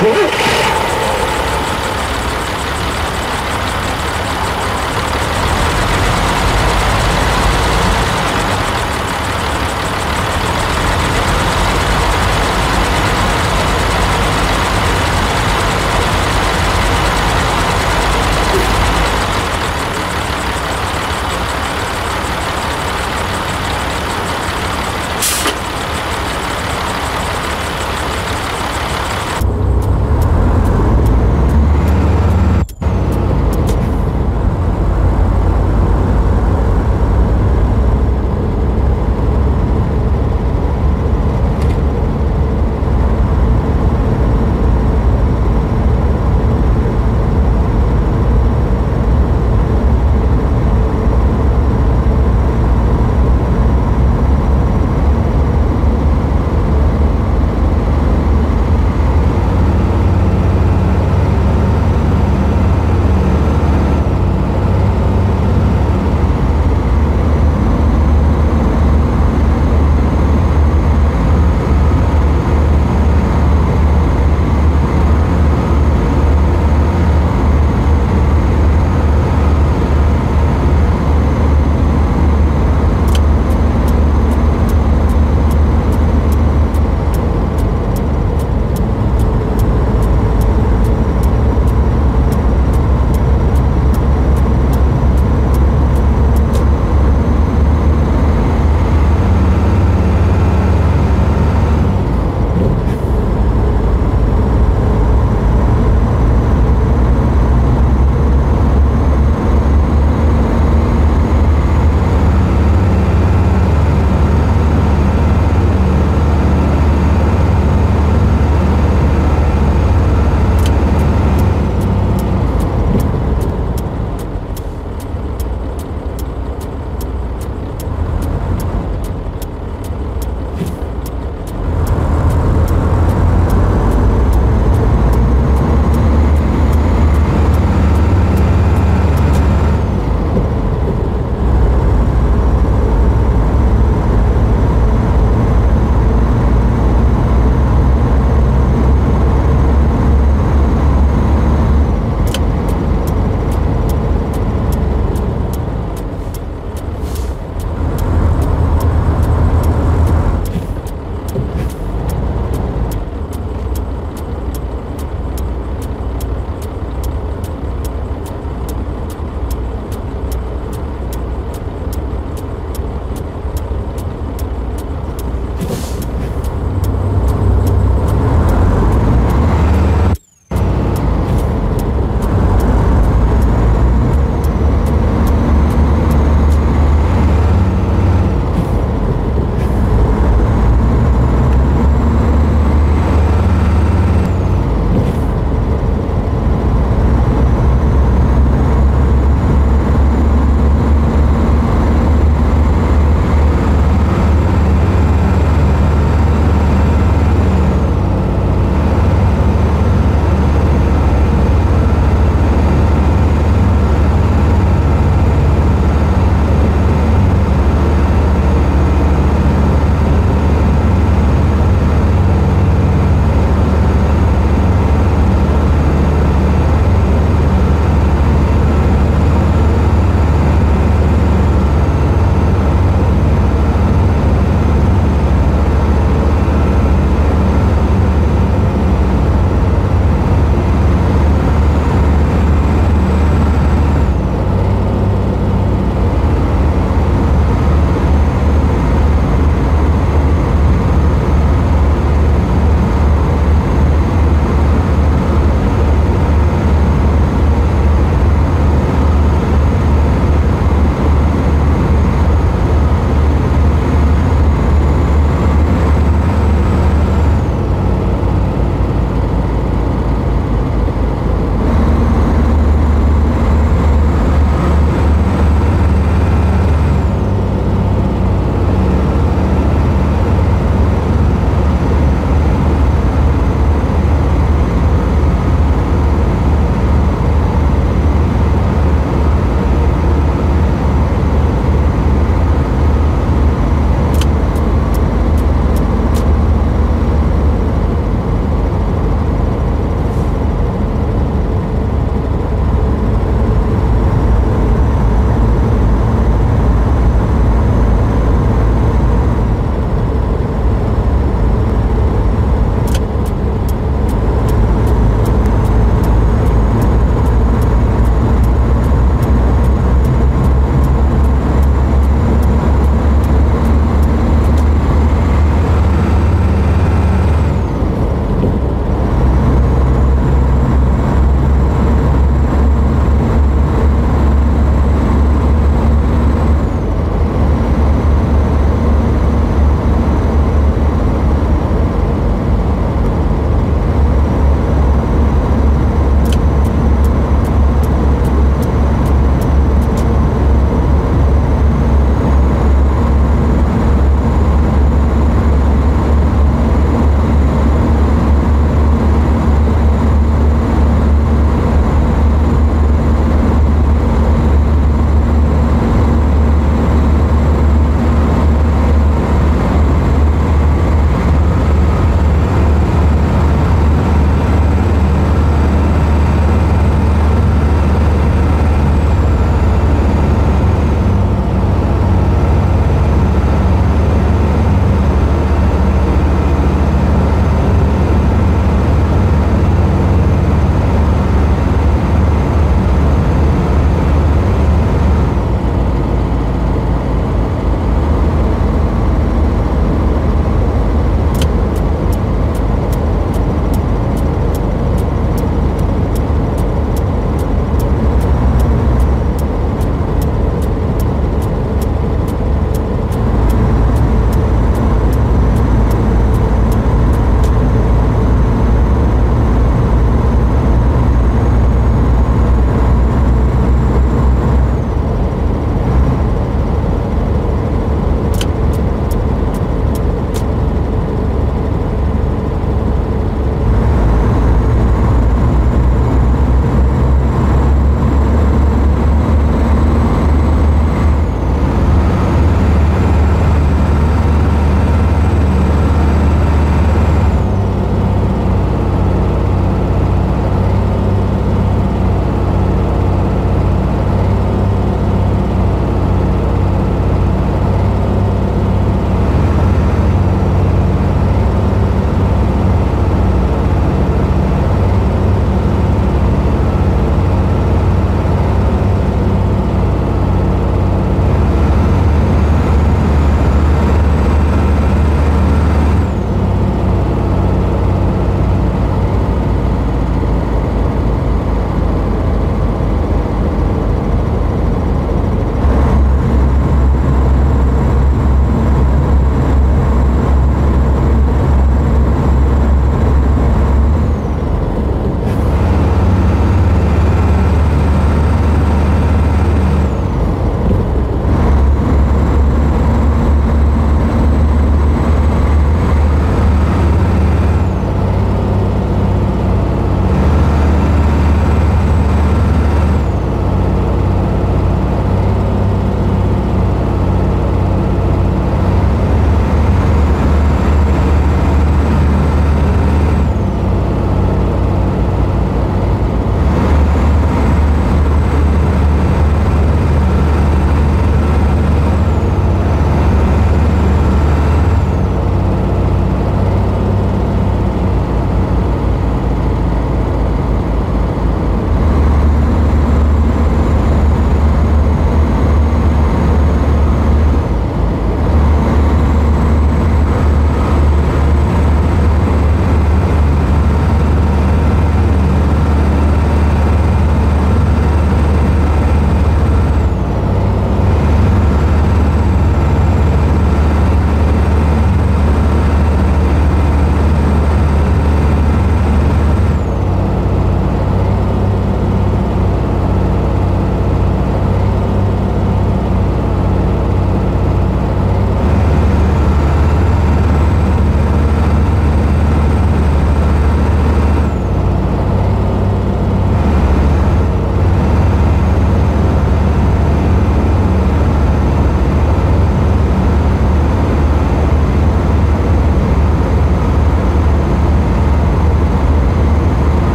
Whoa.